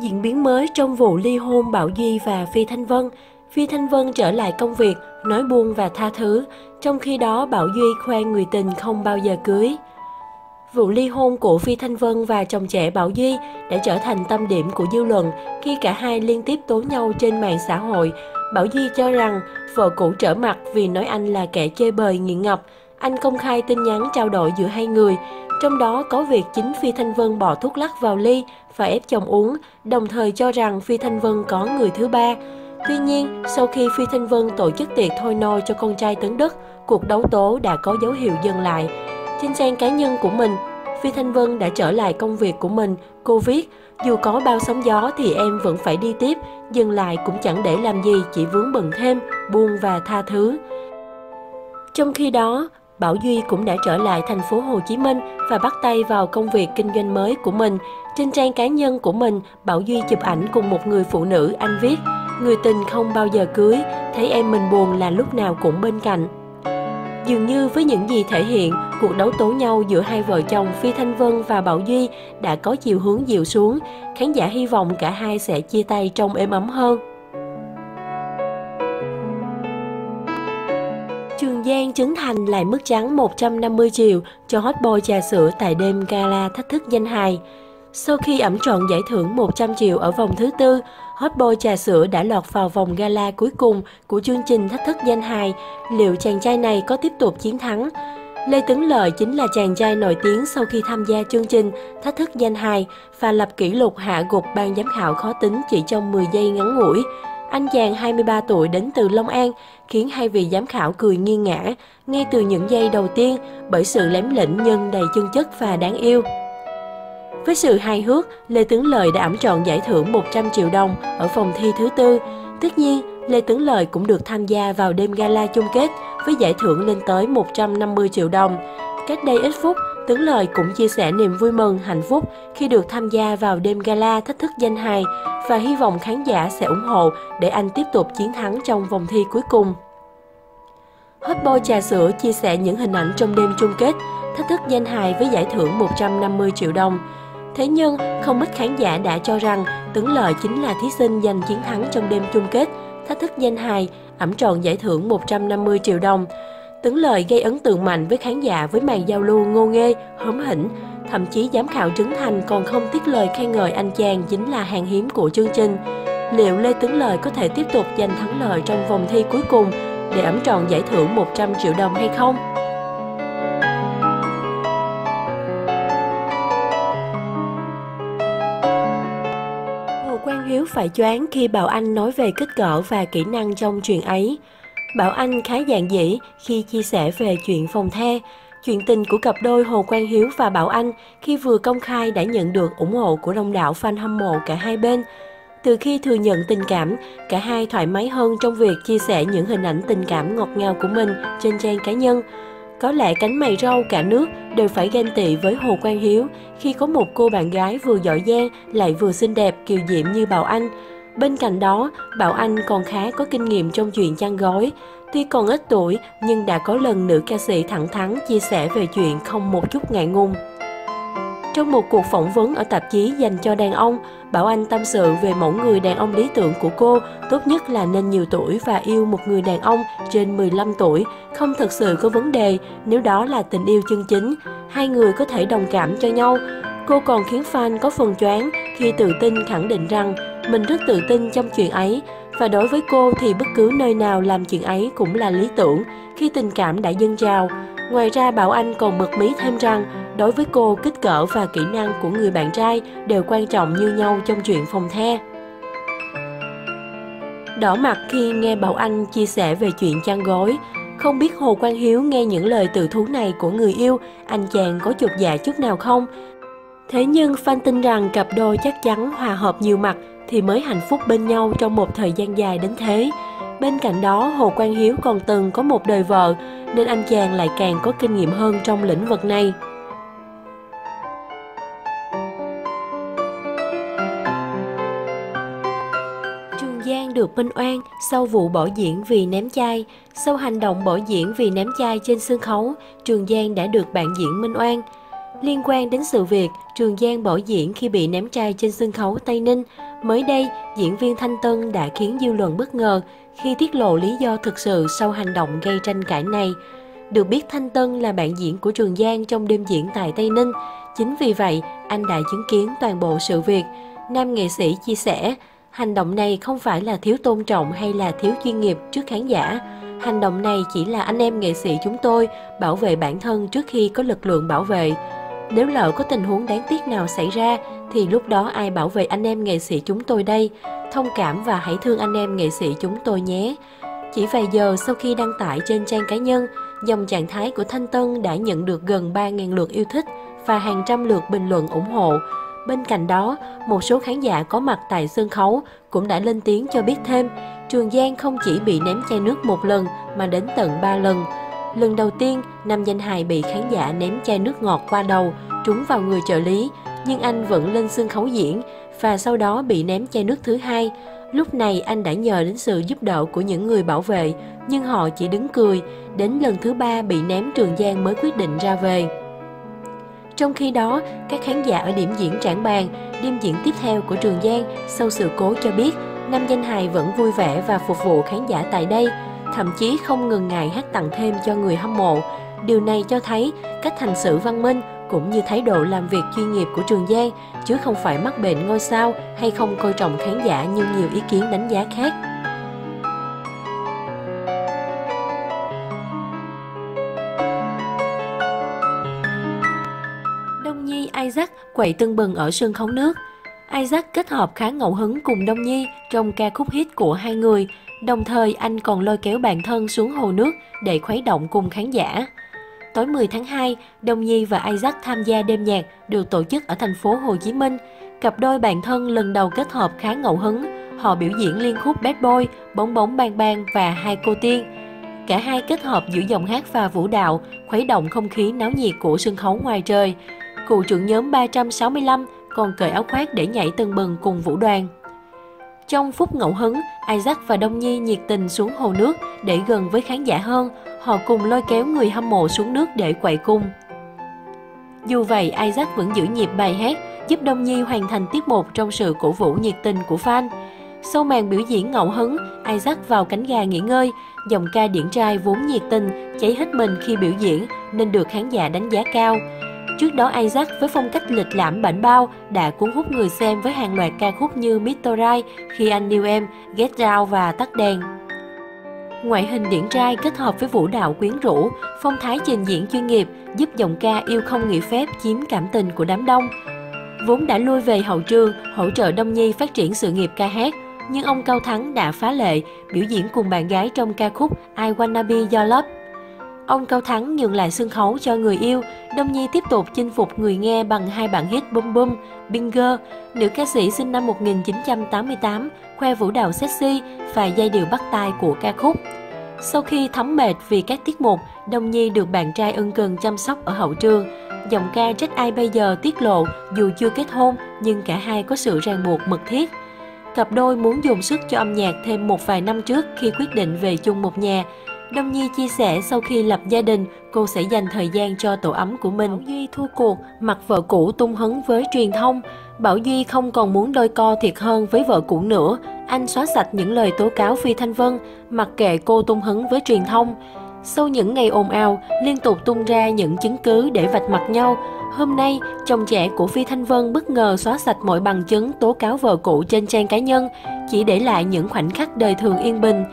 Diễn biến mới trong vụ ly hôn Bảo Duy và Phi Thanh Vân. Phi Thanh Vân trở lại công việc, nói buông và tha thứ, trong khi đó Bảo Duy khoe người tình không bao giờ cưới. Vụ ly hôn của Phi Thanh Vân và chồng trẻ Bảo Duy đã trở thành tâm điểm của dư luận khi cả hai liên tiếp tố nhau trên mạng xã hội. Bảo Duy cho rằng vợ cũ trở mặt vì nói anh là kẻ chơi bời nghiện ngập. Anh công khai tin nhắn trao đổi giữa hai người, trong đó có việc chính Phi Thanh Vân bỏ thuốc lắc vào ly và ép chồng uống, đồng thời cho rằng Phi Thanh Vân có người thứ ba. Tuy nhiên, sau khi Phi Thanh Vân tổ chức tiệc thôi nôi cho con trai Tấn Đức, cuộc đấu tố đã có dấu hiệu dừng lại. Trên trang cá nhân của mình, Phi Thanh Vân đã trở lại công việc của mình. Cô viết, dù có bao sóng gió thì em vẫn phải đi tiếp, dừng lại cũng chẳng để làm gì, chỉ vướng bận thêm, buông và tha thứ. Trong khi đó, Bảo Duy cũng đã trở lại thành phố Hồ Chí Minh và bắt tay vào công việc kinh doanh mới của mình. Trên trang cá nhân của mình, Bảo Duy chụp ảnh cùng một người phụ nữ, anh viết, người tình không bao giờ cưới, thấy em mình buồn là lúc nào cũng bên cạnh. Dường như với những gì thể hiện, cuộc đấu tố nhau giữa hai vợ chồng Phi Thanh Vân và Bảo Duy đã có chiều hướng dịu xuống. Khán giả hy vọng cả hai sẽ chia tay trong êm ấm hơn. Trường Giang Trấn Thành lại mức trắng 150 triệu cho hot boy trà sữa tại đêm gala thách thức danh hài. Sau khi ẩm trọn giải thưởng 100 triệu ở vòng thứ tư, hot boy trà sữa đã lọt vào vòng gala cuối cùng của chương trình thách thức danh hài. Liệu chàng trai này có tiếp tục chiến thắng? Lê Tấn Lợi chính là chàng trai nổi tiếng sau khi tham gia chương trình Thách thức danh hài và lập kỷ lục hạ gục ban giám khảo khó tính chỉ trong 10 giây ngắn ngủi. Anh chàng 23 tuổi đến từ Long An khiến hai vị giám khảo cười nghiêng ngã ngay từ những giây đầu tiên bởi sự lém lĩnh nhưng đầy chân chất và đáng yêu. Với sự hài hước, Lê Tướng Lợi đã ẩm trọn giải thưởng 100 triệu đồng ở phòng thi thứ tư. Tất nhiên, Lê Tướng Lợi cũng được tham gia vào đêm gala chung kết với giải thưởng lên tới 150 triệu đồng. Cách đây ít phút, Tướng Lợi cũng chia sẻ niềm vui mừng, hạnh phúc khi được tham gia vào đêm gala thách thức danh hài và hy vọng khán giả sẽ ủng hộ để anh tiếp tục chiến thắng trong vòng thi cuối cùng. Hot boy trà sữa chia sẻ những hình ảnh trong đêm chung kết, thách thức danh hài với giải thưởng 150 triệu đồng. Thế nhưng, không ít khán giả đã cho rằng Tướng Lợi chính là thí sinh giành chiến thắng trong đêm chung kết, thách thức danh hài, ẩm trọn giải thưởng 150 triệu đồng. Tướng lời gây ấn tượng mạnh với khán giả với màn giao lưu ngô nghê, hóm hỉnh. Thậm chí giám khảo Trấn Thành còn không tiếc lời khen ngợi anh chàng chính là hàng hiếm của chương trình. Liệu Lê Tướng lời có thể tiếp tục giành thắng lợi trong vòng thi cuối cùng để ẩm tròn giải thưởng 100 triệu đồng hay không? Hồ Quang Hiếu phải choáng khi Bảo Anh nói về kích cỡ và kỹ năng trong chuyện ấy. Bảo Anh khá giản dĩ khi chia sẻ về chuyện phòng the. Chuyện tình của cặp đôi Hồ Quang Hiếu và Bảo Anh khi vừa công khai đã nhận được ủng hộ của đông đảo fan hâm mộ cả hai bên. Từ khi thừa nhận tình cảm, cả hai thoải mái hơn trong việc chia sẻ những hình ảnh tình cảm ngọt ngào của mình trên trang cá nhân. Có lẽ cánh mày râu cả nước đều phải ghen tị với Hồ Quang Hiếu khi có một cô bạn gái vừa giỏi giang lại vừa xinh đẹp kiều diễm như Bảo Anh. Bên cạnh đó, Bảo Anh còn khá có kinh nghiệm trong chuyện chăn gói. Tuy còn ít tuổi nhưng đã có lần nữ ca sĩ thẳng thắn chia sẻ về chuyện không một chút ngại ngùng. Trong một cuộc phỏng vấn ở tạp chí dành cho đàn ông, Bảo Anh tâm sự về mẫu người đàn ông lý tưởng của cô, tốt nhất là nên nhiều tuổi và yêu một người đàn ông trên 15 tuổi, không thực sự có vấn đề nếu đó là tình yêu chân chính. Hai người có thể đồng cảm cho nhau. Cô còn khiến fan có phần choáng khi tự tin khẳng định rằng mình rất tự tin trong chuyện ấy và đối với cô thì bất cứ nơi nào làm chuyện ấy cũng là lý tưởng khi tình cảm đã dâng trào. Ngoài ra Bảo Anh còn bật mí thêm rằng đối với cô kích cỡ và kỹ năng của người bạn trai đều quan trọng như nhau trong chuyện phòng the. Đỏ mặt khi nghe Bảo Anh chia sẻ về chuyện chăn gối, không biết Hồ Quang Hiếu nghe những lời tự thú này của người yêu, anh chàng có chột dạ chút nào không? Thế nhưng Phan tin rằng cặp đôi chắc chắn hòa hợp nhiều mặt thì mới hạnh phúc bên nhau trong một thời gian dài đến thế. Bên cạnh đó, Hồ Quang Hiếu còn từng có một đời vợ, nên anh chàng lại càng có kinh nghiệm hơn trong lĩnh vực này. Trường Giang được minh oan sau vụ bỏ diễn vì ném chai. Sau hành động bỏ diễn vì ném chai trên sân khấu, Trường Giang đã được bạn diễn minh oan. Liên quan đến sự việc Trường Giang bỏ diễn khi bị ném chai trên sân khấu Tây Ninh, mới đây diễn viên Thanh Tân đã khiến dư luận bất ngờ khi tiết lộ lý do thực sự sau hành động gây tranh cãi này. Được biết Thanh Tân là bạn diễn của Trường Giang trong đêm diễn tại Tây Ninh. Chính vì vậy, anh đã chứng kiến toàn bộ sự việc. Nam nghệ sĩ chia sẻ, hành động này không phải là thiếu tôn trọng hay là thiếu chuyên nghiệp trước khán giả. Hành động này chỉ là anh em nghệ sĩ chúng tôi bảo vệ bản thân trước khi có lực lượng bảo vệ. Nếu lỡ có tình huống đáng tiếc nào xảy ra thì lúc đó ai bảo vệ anh em nghệ sĩ chúng tôi đây? Thông cảm và hãy thương anh em nghệ sĩ chúng tôi nhé. Chỉ vài giờ sau khi đăng tải trên trang cá nhân, dòng trạng thái của Thanh Tân đã nhận được gần 3.000 lượt yêu thích và hàng trăm lượt bình luận ủng hộ. Bên cạnh đó, một số khán giả có mặt tại sân khấu cũng đã lên tiếng cho biết thêm, Trường Giang không chỉ bị ném chai nước một lần mà đến tận 3 lần. Lần đầu tiên, nam danh hài bị khán giả ném chai nước ngọt qua đầu, trúng vào người trợ lý, nhưng anh vẫn lên sân khấu diễn và sau đó bị ném chai nước thứ hai. Lúc này anh đã nhờ đến sự giúp đỡ của những người bảo vệ, nhưng họ chỉ đứng cười. Đến lần thứ ba bị ném Trường Giang mới quyết định ra về. Trong khi đó, các khán giả ở điểm diễn Trảng Bàn, đêm diễn tiếp theo của Trường Giang sau sự cố cho biết nam danh hài vẫn vui vẻ và phục vụ khán giả tại đây, thậm chí không ngừng ngại hát tặng thêm cho người hâm mộ. Điều này cho thấy cách hành xử văn minh cũng như thái độ làm việc chuyên nghiệp của Trường Giang, chứ không phải mắc bệnh ngôi sao hay không coi trọng khán giả như nhiều ý kiến đánh giá khác. Đông Nhi Isaac quậy tưng bừng ở sân khấu nước. Isaac kết hợp khá ngẫu hứng cùng Đông Nhi trong ca khúc hit của hai người, đồng thời anh còn lôi kéo bạn thân xuống hồ nước để khuấy động cùng khán giả. Tối 10 tháng 2, Đông Nhi và Isaac tham gia đêm nhạc được tổ chức ở thành phố Hồ Chí Minh. Cặp đôi bạn thân lần đầu kết hợp khá ngẫu hứng. Họ biểu diễn liên khúc Bad Boy, Bóng bóng bang bang và Hai cô tiên. Cả hai kết hợp giữa giọng hát và vũ đạo, khuấy động không khí náo nhiệt của sân khấu ngoài trời. Cụ trưởng nhóm 365 còn cởi áo khoác để nhảy tưng bừng cùng vũ đoàn. Trong phút ngẫu hứng, Isaac và Đông Nhi nhiệt tình xuống hồ nước để gần với khán giả hơn, họ cùng lôi kéo người hâm mộ xuống nước để quậy cung. Dù vậy, Isaac vẫn giữ nhịp bài hát, giúp Đông Nhi hoàn thành tiết mục trong sự cổ vũ nhiệt tình của fan. Sau màn biểu diễn ngẫu hứng, Isaac vào cánh gà nghỉ ngơi, dòng ca điển trai vốn nhiệt tình, cháy hết mình khi biểu diễn nên được khán giả đánh giá cao. Trước đó Isaac với phong cách lịch lãm bảnh bao đã cuốn hút người xem với hàng loạt ca khúc như Mr. Right, Khi anh yêu em, Get Down và Tắt đèn. Ngoại hình điển trai kết hợp với vũ đạo quyến rũ, phong thái trình diễn chuyên nghiệp giúp giọng ca yêu không nghỉ phép chiếm cảm tình của đám đông. Vốn đã lui về hậu trường, hỗ trợ Đông Nhi phát triển sự nghiệp ca hát, nhưng ông Cao Thắng đã phá lệ, biểu diễn cùng bạn gái trong ca khúc I Wanna Be Your Love. Ông Cao Thắng nhường lại sân khấu cho người yêu, Đông Nhi tiếp tục chinh phục người nghe bằng hai bản hit Bum Bum, Binger. Nữ ca sĩ sinh năm 1988, khoe vũ đạo sexy và giai điệu bắt tai của ca khúc. Sau khi thấm mệt vì các tiết mục, Đông Nhi được bạn trai ân cần chăm sóc ở hậu trường. Giọng ca trách ai bây giờ tiết lộ dù chưa kết hôn nhưng cả hai có sự ràng buộc mật thiết. Cặp đôi muốn dùng sức cho âm nhạc thêm một vài năm trước khi quyết định về chung một nhà. Đông Nhi chia sẻ sau khi lập gia đình, cô sẽ dành thời gian cho tổ ấm của mình. Bảo Duy thua cuộc, mặc vợ cũ tung hứng với truyền thông. Bảo Duy không còn muốn đôi co thiệt hơn với vợ cũ nữa. Anh xóa sạch những lời tố cáo Phi Thanh Vân, mặc kệ cô tung hứng với truyền thông. Sau những ngày ồn ào, liên tục tung ra những chứng cứ để vạch mặt nhau, hôm nay chồng trẻ của Phi Thanh Vân bất ngờ xóa sạch mọi bằng chứng tố cáo vợ cũ trên trang cá nhân, chỉ để lại những khoảnh khắc đời thường yên bình.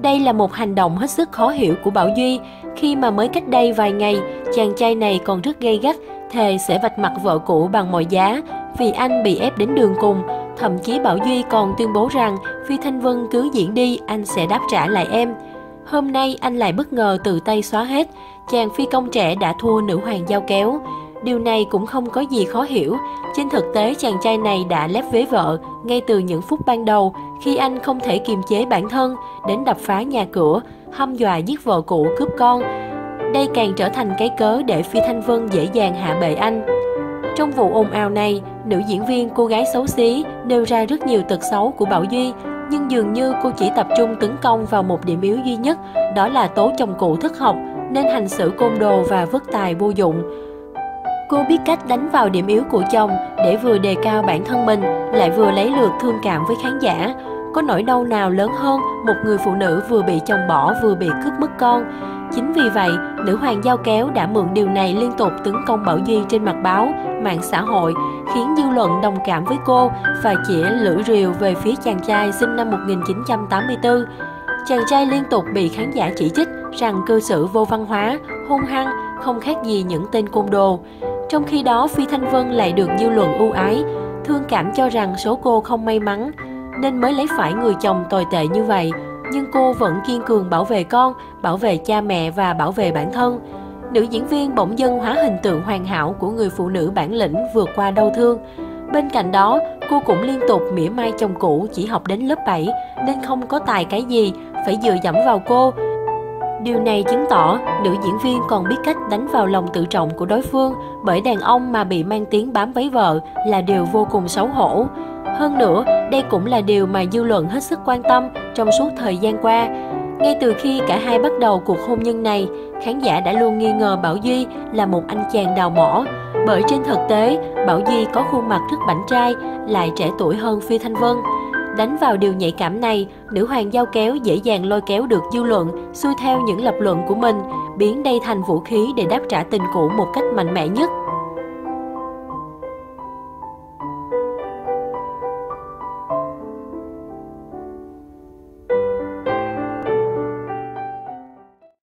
Đây là một hành động hết sức khó hiểu của Bảo Duy khi mà mới cách đây vài ngày, chàng trai này còn rất gay gắt, thề sẽ vạch mặt vợ cũ bằng mọi giá vì anh bị ép đến đường cùng. Thậm chí Bảo Duy còn tuyên bố rằng Phi Thanh Vân cứ diễn đi, anh sẽ đáp trả lại em. Hôm nay anh lại bất ngờ tự tay xóa hết, chàng phi công trẻ đã thua nữ hoàng giao kéo. Điều này cũng không có gì khó hiểu. Trên thực tế, chàng trai này đã lép vế vợ ngay từ những phút ban đầu khi anh không thể kiềm chế bản thân đến đập phá nhà cửa, hăm dọa giết vợ cũ cướp con. Đây càng trở thành cái cớ để Phi Thanh Vân dễ dàng hạ bệ anh. Trong vụ ồn ào này, nữ diễn viên cô gái xấu xí nêu ra rất nhiều tật xấu của Bảo Duy, nhưng dường như cô chỉ tập trung tấn công vào một điểm yếu duy nhất, đó là tố chồng cũ thất học nên hành xử côn đồ và vứt tài vô dụng. Cô biết cách đánh vào điểm yếu của chồng để vừa đề cao bản thân mình, lại vừa lấy lượt thương cảm với khán giả. Có nỗi đau nào lớn hơn một người phụ nữ vừa bị chồng bỏ vừa bị cướp mất con. Chính vì vậy, nữ hoàng giao kéo đã mượn điều này liên tục tấn công Bảo Duy trên mặt báo, mạng xã hội, khiến dư luận đồng cảm với cô và chĩa lưỡi rìu về phía chàng trai sinh năm 1984. Chàng trai liên tục bị khán giả chỉ trích rằng cư xử vô văn hóa, hung hăng, không khác gì những tên côn đồ. Trong khi đó, Phi Thanh Vân lại được dư luận ưu ái, thương cảm cho rằng số cô không may mắn, nên mới lấy phải người chồng tồi tệ như vậy. Nhưng cô vẫn kiên cường bảo vệ con, bảo vệ cha mẹ và bảo vệ bản thân. Nữ diễn viên bỗng dưng hóa hình tượng hoàn hảo của người phụ nữ bản lĩnh vượt qua đau thương. Bên cạnh đó, cô cũng liên tục mỉa mai chồng cũ chỉ học đến lớp 7 nên không có tài cái gì, phải dựa dẫm vào cô Điều này chứng tỏ nữ diễn viên còn biết cách đánh vào lòng tự trọng của đối phương bởi đàn ông mà bị mang tiếng bám váy vợ là điều vô cùng xấu hổ. Hơn nữa, đây cũng là điều mà dư luận hết sức quan tâm trong suốt thời gian qua. Ngay từ khi cả hai bắt đầu cuộc hôn nhân này, khán giả đã luôn nghi ngờ Bảo Duy là một anh chàng đào mỏ. Bởi trên thực tế, Bảo Duy có khuôn mặt rất bảnh trai, lại trẻ tuổi hơn Phi Thanh Vân. Đánh vào điều nhạy cảm này, nữ hoàng giao kéo dễ dàng lôi kéo được dư luận, xuôi theo những lập luận của mình, biến đây thành vũ khí để đáp trả tình cũ một cách mạnh mẽ nhất.